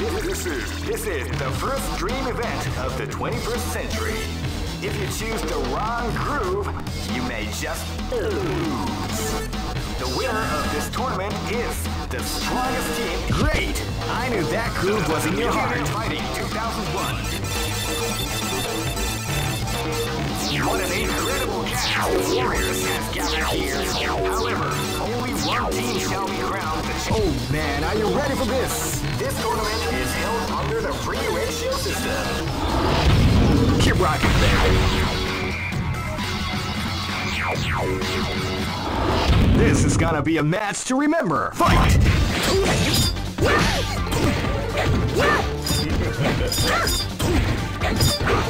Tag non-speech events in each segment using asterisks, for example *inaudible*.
This is this is the first dream event of the 21st century. If you choose the wrong groove, you may just lose. The winner of this tournament is the strongest team. Great! I knew that groove was in your heart. Fighting 2001. What an incredible cast of warriors has gathered here. However, team shall be crowned. Oh man, are you ready for this? This tournament is held under the free ratio system. Keep rocking, baby. This is gonna be a match to remember. Fight! *laughs*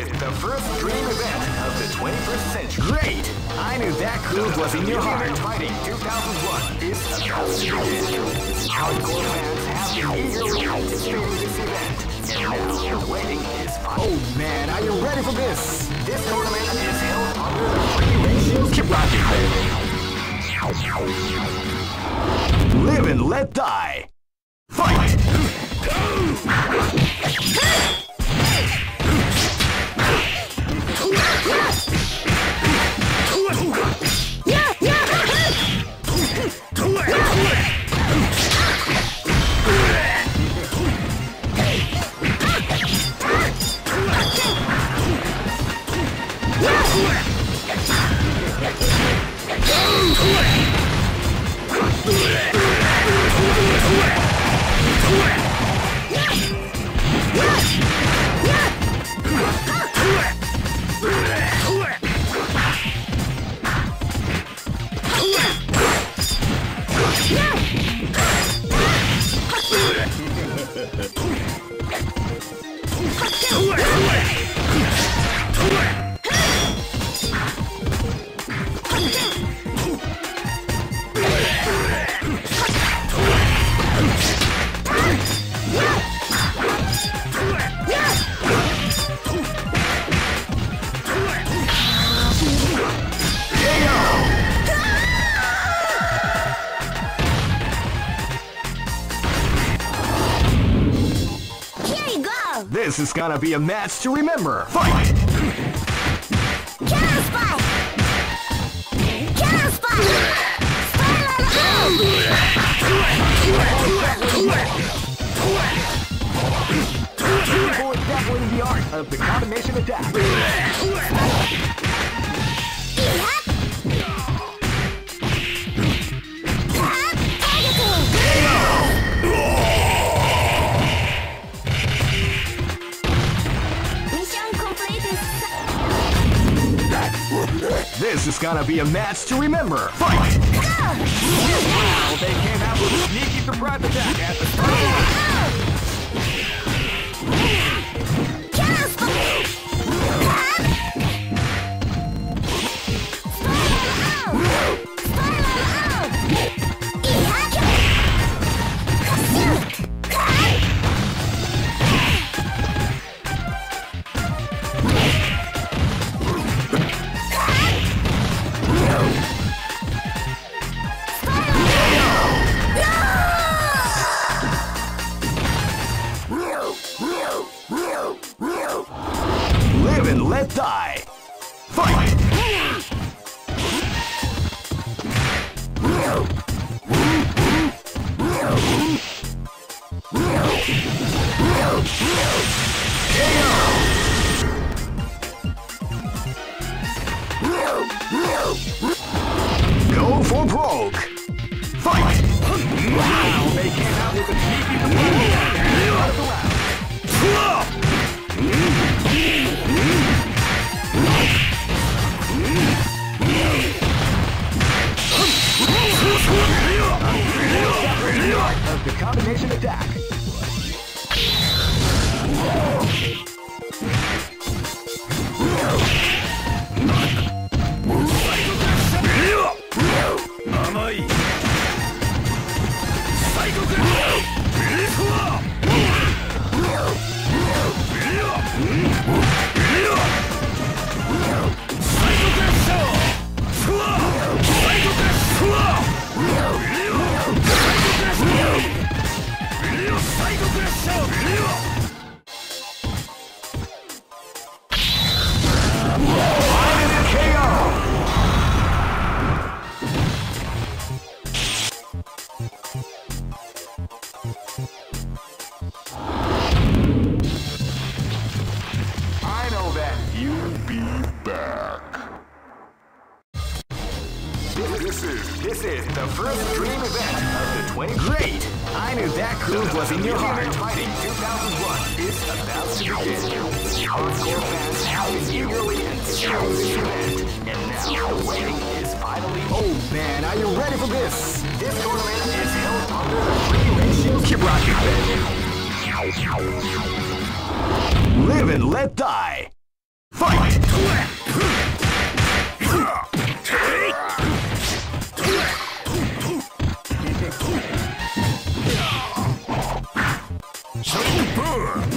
Is the first dream event of the 21st century. Great! I knew that groove was in your heart. Fighting 2001 is about to begin. Hardcore fans have been eagerly anticipating this event, and now the waiting is final. Oh man, are you ready for this? This tournament is held under the free ratio. Keep rocking, baby. Live and let die. Fight! Here you This is gonna be a match to remember. Fight! Counter spot! Counter spot! Spinal the art of the combination attack. This is gonna be a match to remember. Fight! Wow, they came out with a sneaky surprise attack at the start Go for broke. Fight! Wow, they came out with a I Live and let die. Fight! Time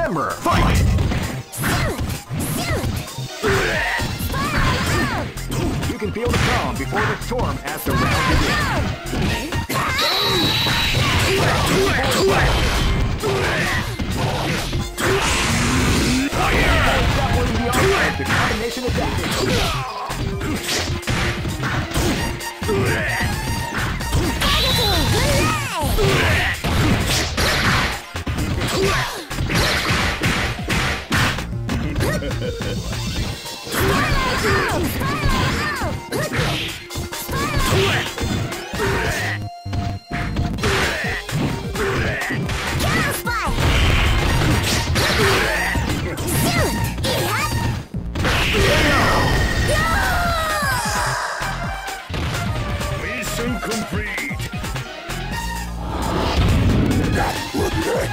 Fight! You can feel the calm before the storm as the round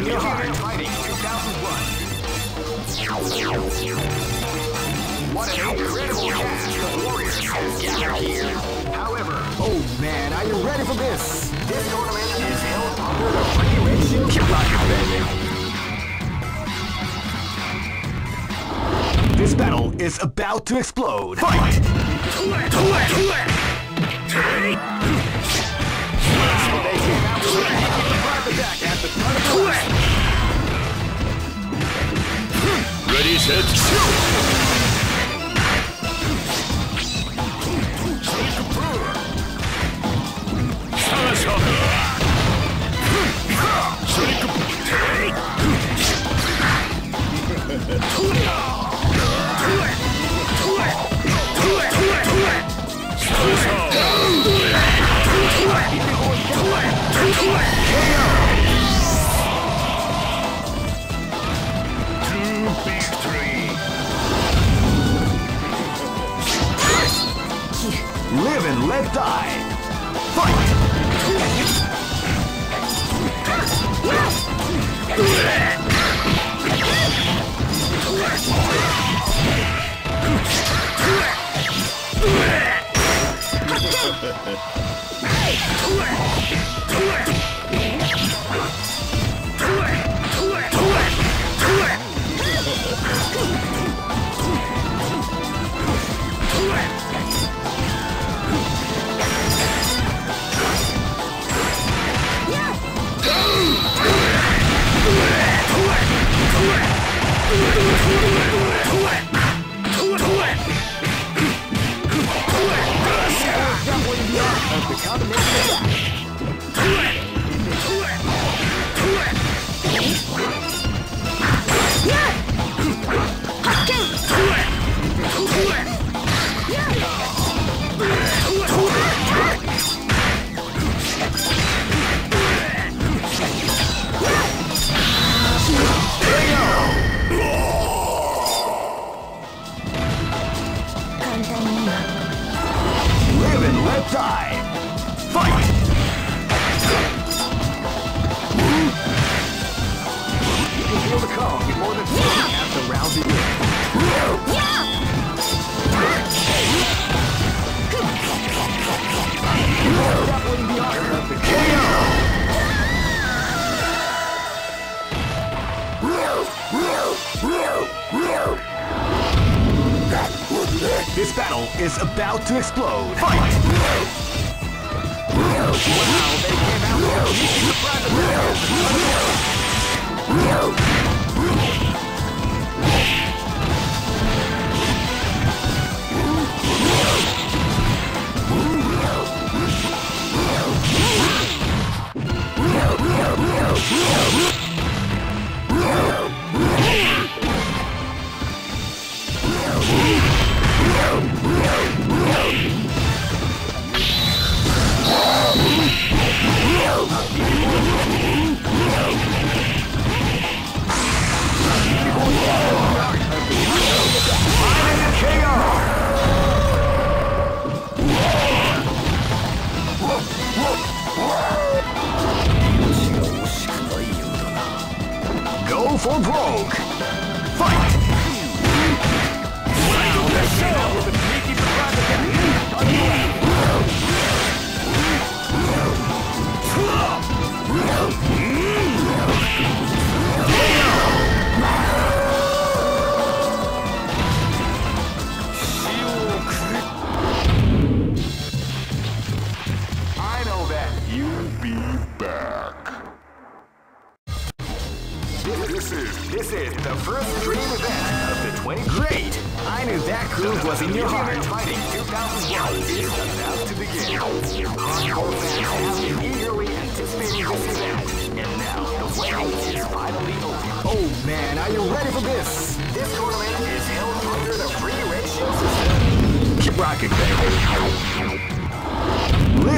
In your heart. Fighting 2001. What an incredible cast of warriors has gathered here. However, Oh man, are you ready for this? this tournament is held under the ratio. Keep rocking, baby. This battle is about to explode. Fight! Came out Ready, set, shoot!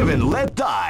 live and let die.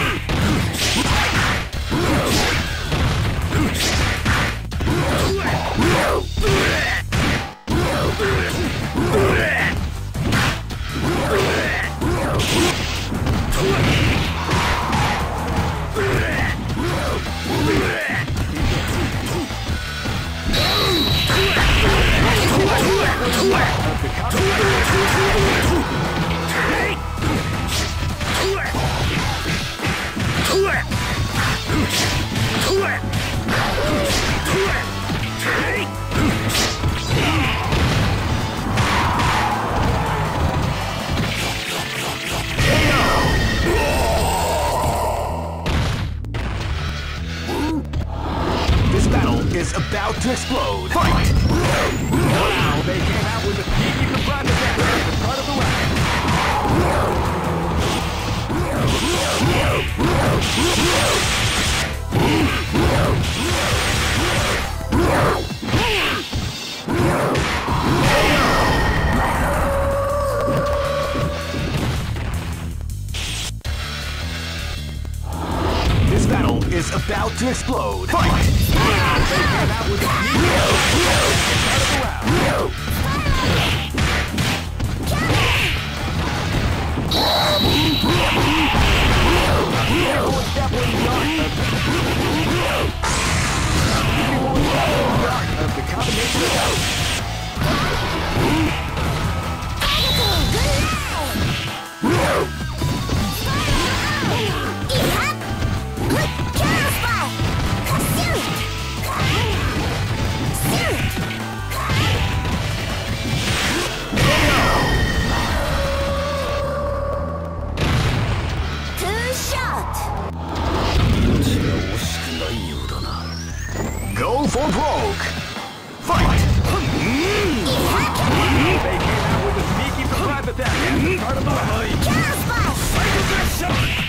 to explode. Fire! broke. Fight! They came out with a sneaky surprise Chaos